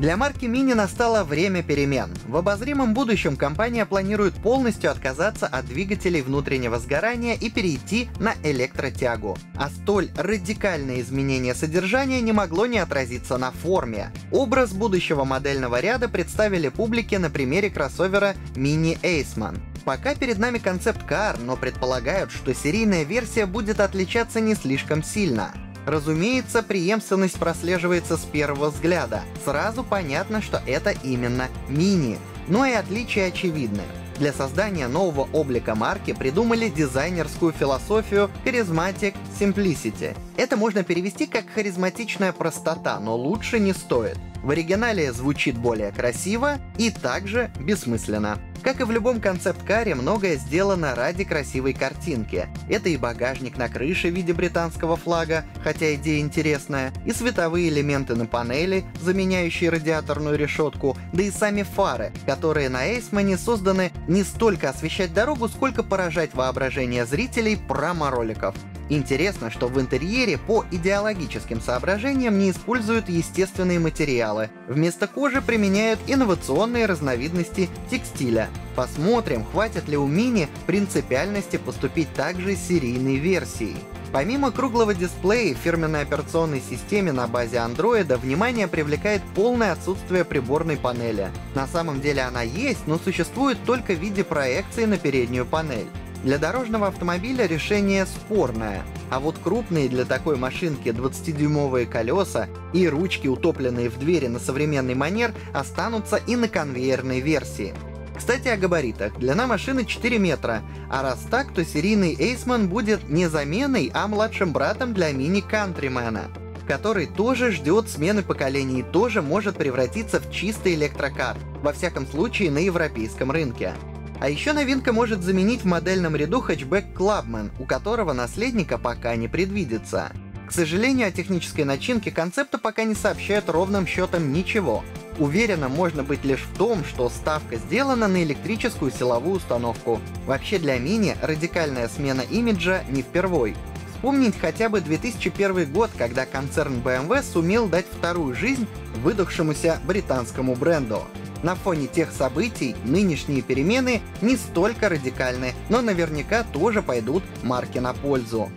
Для марки Mini настало время перемен. В обозримом будущем компания планирует полностью отказаться от двигателей внутреннего сгорания и перейти на электротягу. А столь радикальное изменение содержания не могло не отразиться на форме. Образ будущего модельного ряда представили публике на примере кроссовера Mini Aceman. Пока перед нами концепт-кар, но предполагают, что серийная версия будет отличаться не слишком сильно. Разумеется, преемственность прослеживается с первого взгляда. Сразу понятно, что это именно мини. Но и отличия очевидны. Для создания нового облика марки придумали дизайнерскую философию Charismatic Simplicity. Это можно перевести как харизматичная простота, но лучше не стоит. В оригинале звучит более красиво и также бессмысленно. Как и в любом концепт-каре, многое сделано ради красивой картинки. Это и багажник на крыше в виде британского флага, хотя идея интересная, и световые элементы на панели, заменяющие радиаторную решетку, да и сами фары, которые на Эйсмане созданы не столько освещать дорогу, сколько поражать воображение зрителей промо-роликов. Интересно, что в интерьере по идеологическим соображениям не используют естественные материалы. Вместо кожи применяют инновационные разновидности текстиля. Посмотрим, хватит ли у Мини принципиальности поступить также с серийной версией. Помимо круглого дисплея фирменной операционной системе на базе Android внимание привлекает полное отсутствие приборной панели. На самом деле она есть, но существует только в виде проекции на переднюю панель. Для дорожного автомобиля решение спорное, а вот крупные для такой машинки 20-дюймовые колеса и ручки, утопленные в двери на современный манер, останутся и на конвейерной версии. Кстати, о габаритах. Длина машины 4 метра, а раз так, то серийный Эйсман будет не заменой, а младшим братом для мини-кантримена который тоже ждет смены поколений и тоже может превратиться в чистый электрокар, во всяком случае на европейском рынке. А еще новинка может заменить в модельном ряду хэтчбэк Clubman, у которого наследника пока не предвидится. К сожалению, о технической начинке концепта пока не сообщают ровным счетом ничего. Уверенно можно быть лишь в том, что ставка сделана на электрическую силовую установку. Вообще для Мини радикальная смена имиджа не впервой. Вспомнить хотя бы 2001 год, когда концерн BMW сумел дать вторую жизнь выдохшемуся британскому бренду. На фоне тех событий нынешние перемены не столько радикальны, но наверняка тоже пойдут марке на пользу.